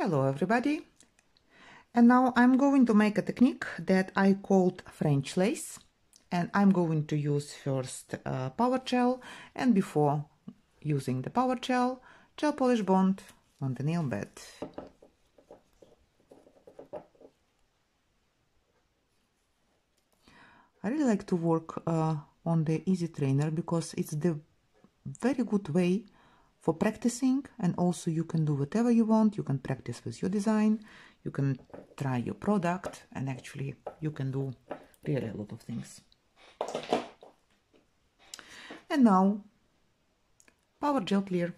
Hello everybody! And now I'm going to make a technique that I called French lace and I'm going to use first uh, power gel and before using the power gel, gel polish bond on the nail bed. I really like to work uh, on the easy trainer because it's the very good way for practicing and also you can do whatever you want. You can practice with your design. You can try your product and actually you can do really a lot of things. And now power gel clear.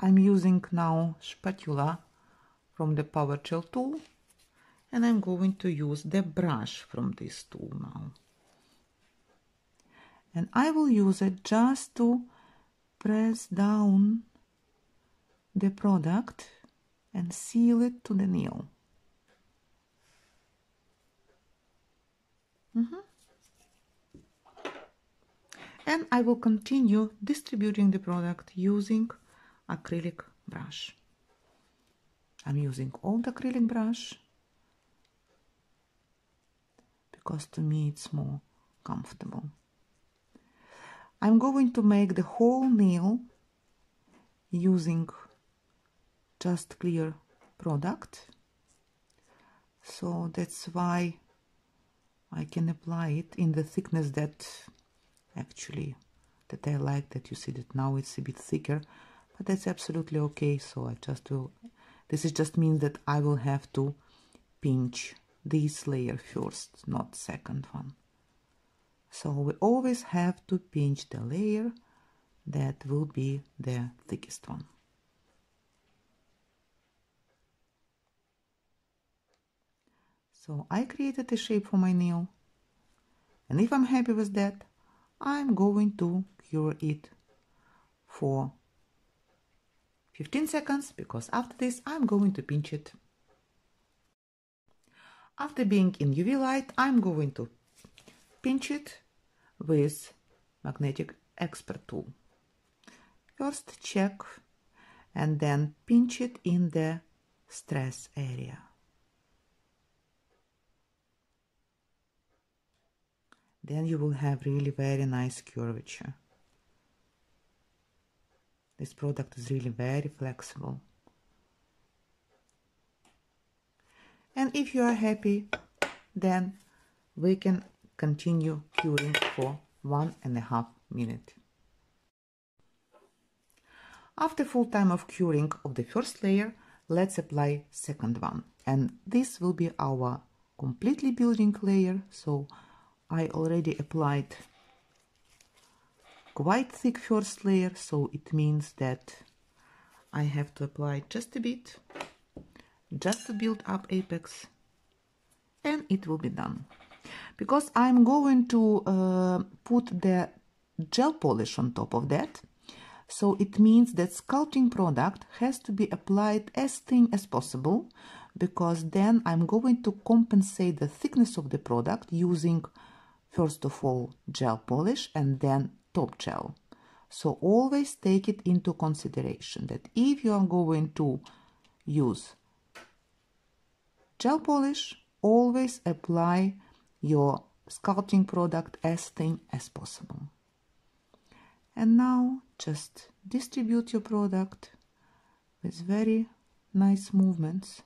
I'm using now spatula from the power gel tool and I'm going to use the brush from this tool now and I will use it just to press down the product and seal it to the nail. Mm -hmm. And I will continue distributing the product using acrylic brush. I'm using old acrylic brush because to me it's more comfortable. I'm going to make the whole nail using just clear product. So that's why I can apply it in the thickness that actually that I like that you see that now it's a bit thicker but that's absolutely okay. So I just will this is just means that I will have to pinch this layer first not second one so we always have to pinch the layer that will be the thickest one. So I created a shape for my nail and if I'm happy with that I'm going to cure it for 15 seconds because after this I'm going to pinch it. After being in UV light I'm going to pinch it with magnetic expert tool. First check and then pinch it in the stress area. Then you will have really very nice curvature. This product is really very flexible. And if you are happy, then we can continue curing for one and a half minute. After full time of curing of the first layer, let's apply second one. And this will be our completely building layer. So I already applied quite thick first layer. So it means that I have to apply just a bit, just to build up apex and it will be done because I'm going to uh, put the gel polish on top of that. So it means that sculpting product has to be applied as thin as possible because then I'm going to compensate the thickness of the product using first of all gel polish and then top gel. So always take it into consideration that if you are going to use gel polish, always apply your sculpting product as thin as possible. And now just distribute your product with very nice movements.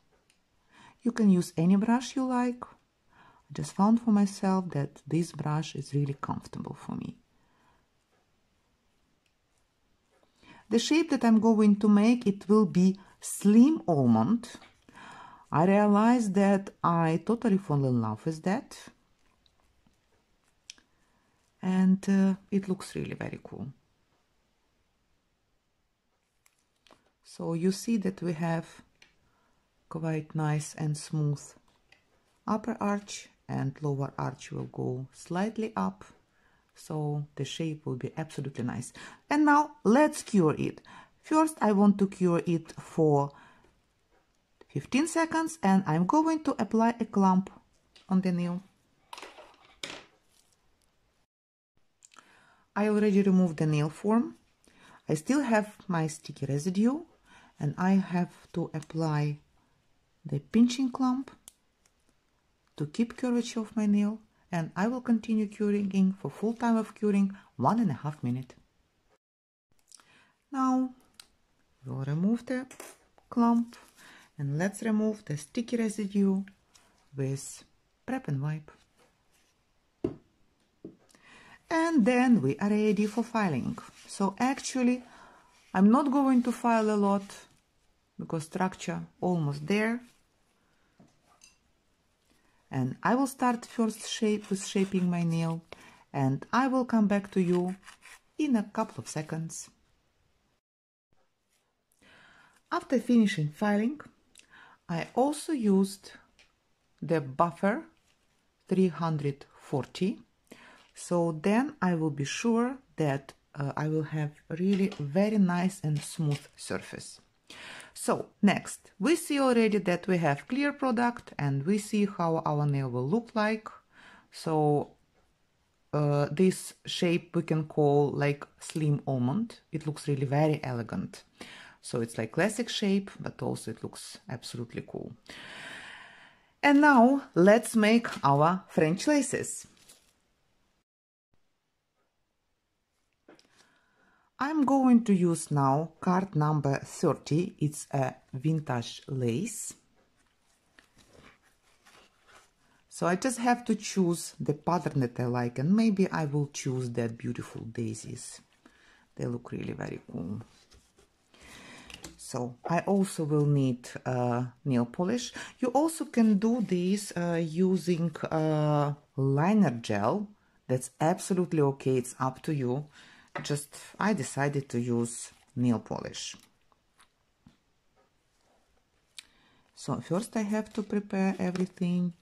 You can use any brush you like. I just found for myself that this brush is really comfortable for me. The shape that I'm going to make, it will be slim almond. I realized that I totally fall in love with that and uh, it looks really very cool. So you see that we have quite nice and smooth upper arch and lower arch will go slightly up so the shape will be absolutely nice. And now let's cure it. First I want to cure it for 15 seconds and I'm going to apply a clump on the nail. I already removed the nail form I still have my sticky residue and I have to apply the pinching clump to keep curvature of my nail and I will continue curing for full time of curing one and a half minute. Now we'll remove the clump and let's remove the sticky residue with prep and wipe. And then we are ready for filing. So actually I'm not going to file a lot because structure almost there and I will start first shape with shaping my nail and I will come back to you in a couple of seconds. After finishing filing, I also used the buffer 340 so then I will be sure that uh, I will have really very nice and smooth surface. So next, we see already that we have clear product and we see how our nail will look like. So uh, this shape we can call like slim almond. It looks really very elegant. So it's like classic shape, but also it looks absolutely cool. And now let's make our French laces. I'm going to use now card number 30. It's a vintage lace. So I just have to choose the pattern that I like and maybe I will choose that beautiful daisies. They look really very cool. So I also will need uh, nail polish. You also can do this uh, using uh, liner gel. That's absolutely okay. It's up to you just I decided to use nail polish. So first I have to prepare everything.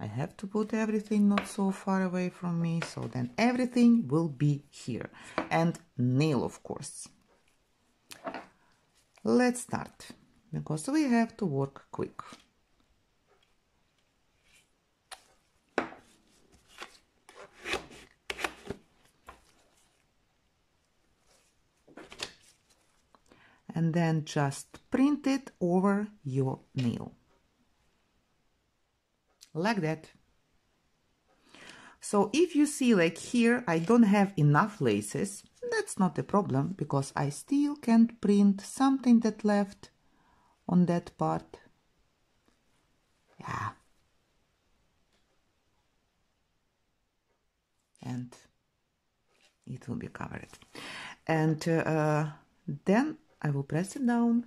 I have to put everything not so far away from me, so then everything will be here. And nail, of course. Let's start, because we have to work quick. And then just print it over your nail. Like that. So if you see like here, I don't have enough laces, that's not a problem because I still can print something that left on that part. Yeah. And it will be covered. And uh, then I will press it down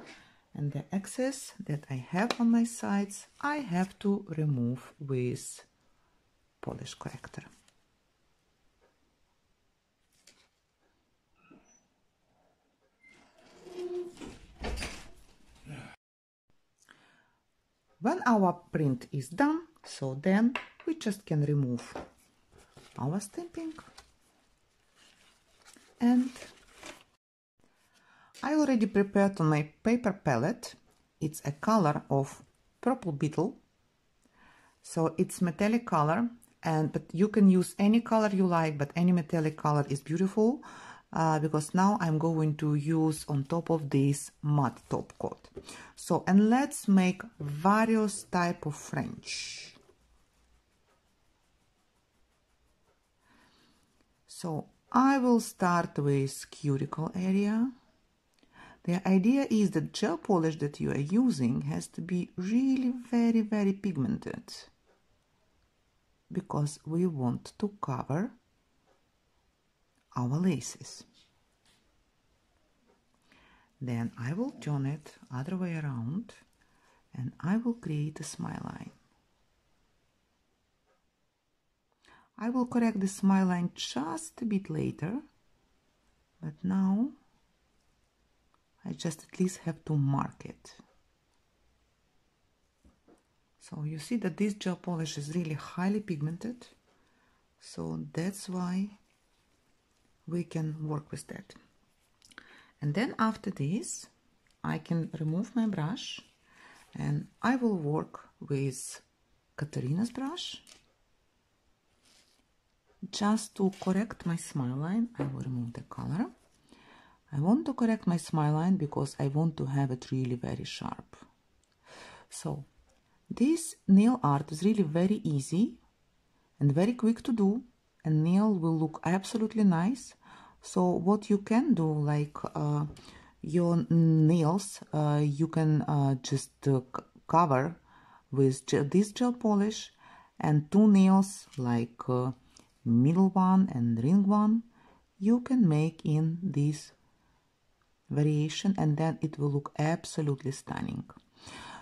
and the excess that I have on my sides I have to remove with polish corrector. When our print is done, so then we just can remove our stamping and I already prepared on my paper palette. It's a color of purple beetle. So it's metallic color and but you can use any color you like but any metallic color is beautiful uh, because now I'm going to use on top of this matte top coat. So and let's make various type of French. So I will start with cuticle area the idea is that gel polish that you are using has to be really very, very pigmented because we want to cover our laces. Then I will turn it other way around and I will create a smile line. I will correct the smile line just a bit later, but now I just at least have to mark it. So you see that this gel polish is really highly pigmented. So that's why we can work with that. And then after this, I can remove my brush and I will work with Katarina's brush. Just to correct my smile line, I will remove the color I want to correct my smile line because I want to have it really very sharp. So this nail art is really very easy and very quick to do and nail will look absolutely nice. So what you can do like uh, your nails uh, you can uh, just uh, cover with gel, this gel polish and two nails like uh, middle one and ring one you can make in this variation and then it will look absolutely stunning.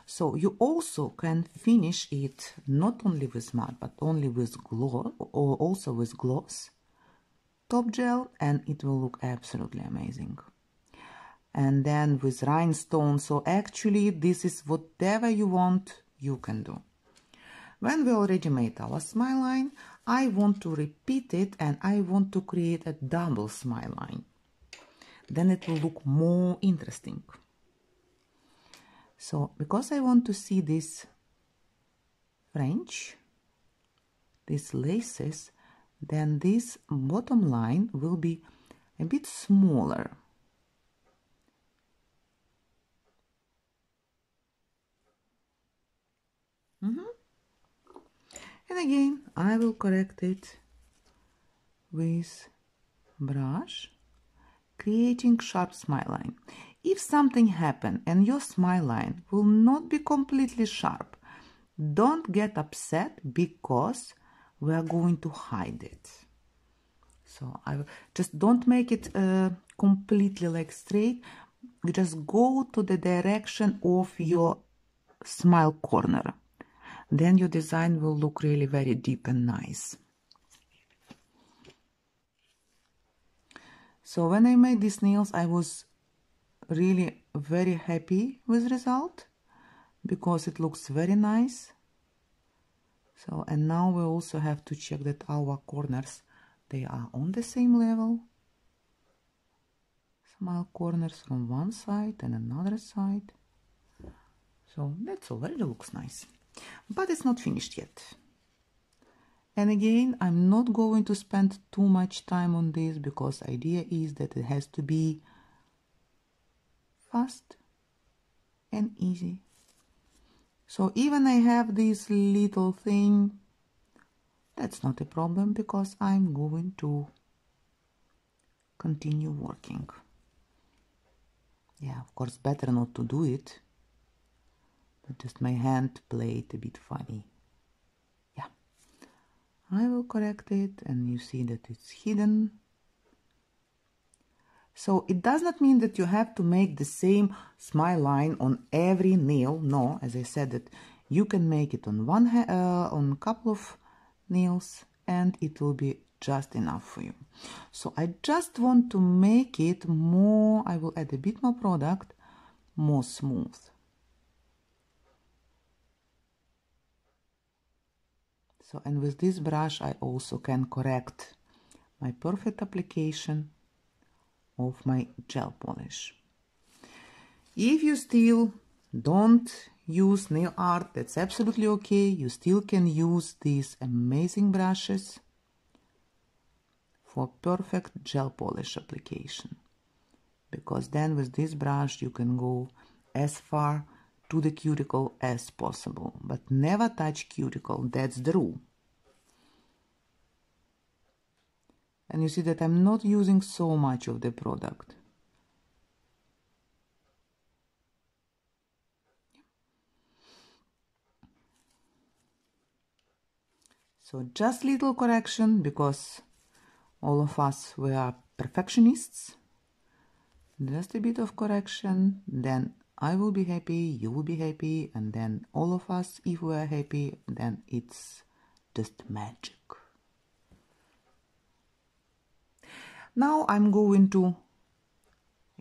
So you also can finish it not only with matte but only with gloss or also with gloss top gel and it will look absolutely amazing. And then with rhinestone, so actually this is whatever you want you can do. When we already made our smile line, I want to repeat it and I want to create a double smile line. Then it will look more interesting. So, because I want to see this French, these laces, then this bottom line will be a bit smaller. Mm -hmm. And again, I will correct it with brush, creating sharp smile line. If something happen and your smile line will not be completely sharp, don't get upset because we are going to hide it. So I just don't make it uh, completely like straight. You Just go to the direction of your smile corner then your design will look really very deep and nice. So when I made these nails, I was really very happy with result because it looks very nice. So, and now we also have to check that our corners, they are on the same level. Small corners from one side and another side. So that's already looks nice but it's not finished yet. And again, I'm not going to spend too much time on this because idea is that it has to be fast and easy. So even I have this little thing, that's not a problem because I'm going to continue working. Yeah, of course, better not to do it but just my hand played a bit funny. I will correct it and you see that it's hidden. So it does not mean that you have to make the same smile line on every nail. No, as I said that you can make it on one uh, on a couple of nails and it will be just enough for you. So I just want to make it more, I will add a bit more product, more smooth. So, and with this brush I also can correct my perfect application of my gel polish. If you still don't use nail art, that's absolutely okay. You still can use these amazing brushes for perfect gel polish application. Because then with this brush you can go as far to the cuticle as possible, but never touch cuticle, that's the rule. And you see that I'm not using so much of the product. So just little correction because all of us we are perfectionists. Just a bit of correction, then I will be happy, you will be happy, and then all of us, if we are happy, then it's just magic. Now I'm going to,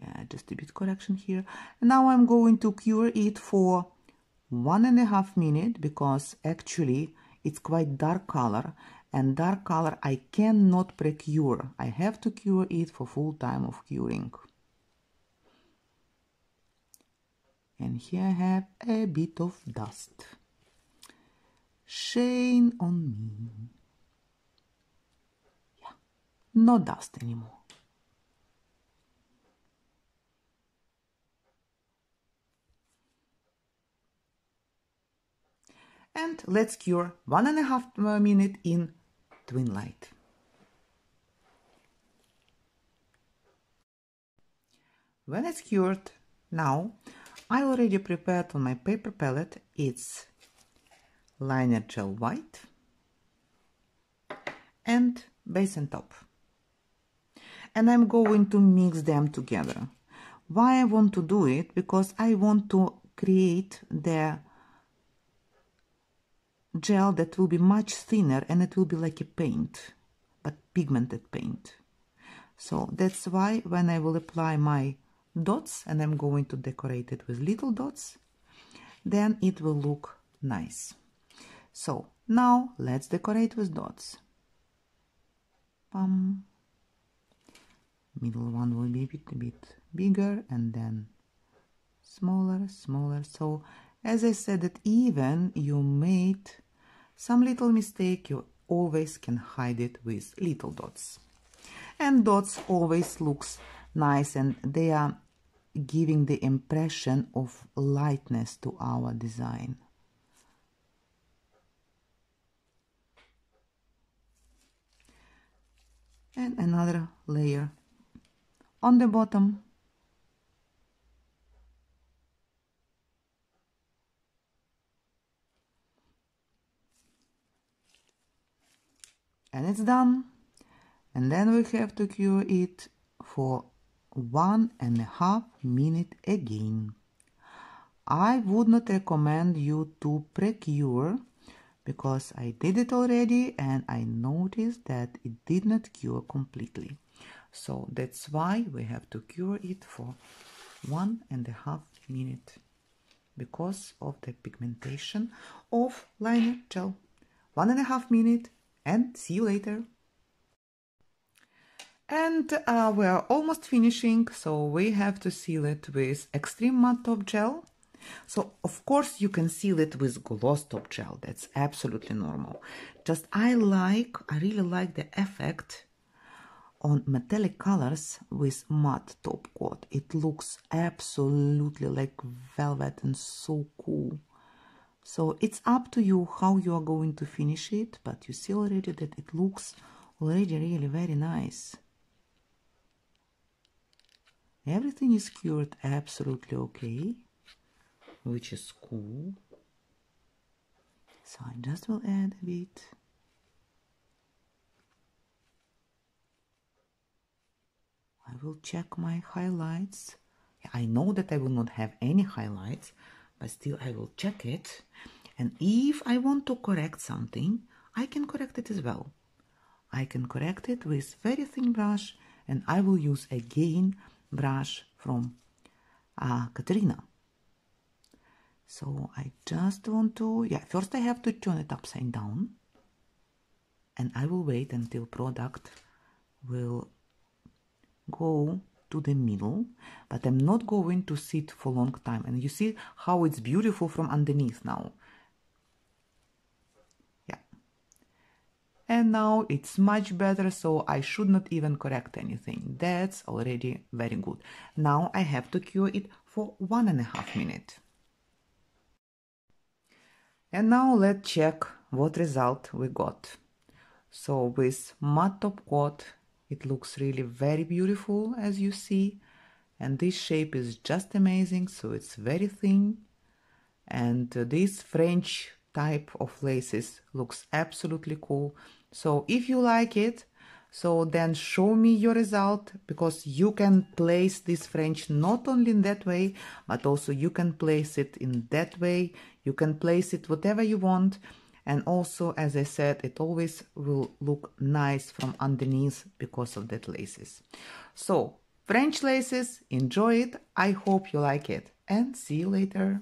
yeah, just a bit correction here. Now I'm going to cure it for one and a half minute because actually it's quite dark color and dark color I cannot pre-cure. I have to cure it for full time of curing. and here I have a bit of dust. Shame on me. Yeah, no dust anymore. And let's cure one and a half uh, minute in twin light. When it's cured, now I already prepared on my paper palette its liner gel white and base and top. And I'm going to mix them together. Why I want to do it? Because I want to create the gel that will be much thinner and it will be like a paint, but pigmented paint. So that's why when I will apply my dots and I'm going to decorate it with little dots, then it will look nice. So now let's decorate with dots. Bum. Middle one will be a bit, a bit bigger and then smaller, smaller. So as I said that even you made some little mistake, you always can hide it with little dots. And dots always looks nice and they are giving the impression of lightness to our design. And another layer on the bottom and it's done and then we have to cure it for one and a half minute again. I would not recommend you to pre-cure because I did it already and I noticed that it did not cure completely. So that's why we have to cure it for one and a half minute because of the pigmentation of liner gel. One and a half minute and see you later. And uh, we are almost finishing, so we have to seal it with Extreme Matte Top Gel. So, of course, you can seal it with Gloss Top Gel. That's absolutely normal. Just I like, I really like the effect on metallic colors with matte top coat. It looks absolutely like velvet and so cool. So it's up to you how you are going to finish it, but you see already that it looks already really very nice. Everything is cured absolutely okay, which is cool. So I just will add a bit. I will check my highlights. I know that I will not have any highlights, but still I will check it. And if I want to correct something, I can correct it as well. I can correct it with very thin brush and I will use again brush from uh, Katerina. So I just want to, yeah, first I have to turn it upside down and I will wait until product will go to the middle, but I'm not going to sit for long time. And you see how it's beautiful from underneath now. And now it's much better, so I should not even correct anything. That's already very good. Now I have to cure it for one and a half minute. And now let's check what result we got. So with matte top coat it looks really very beautiful as you see. And this shape is just amazing. So it's very thin. And this French type of laces looks absolutely cool. So if you like it, so then show me your result because you can place this French not only in that way, but also you can place it in that way. You can place it whatever you want. And also as I said it always will look nice from underneath because of that laces. So French laces enjoy it. I hope you like it. And see you later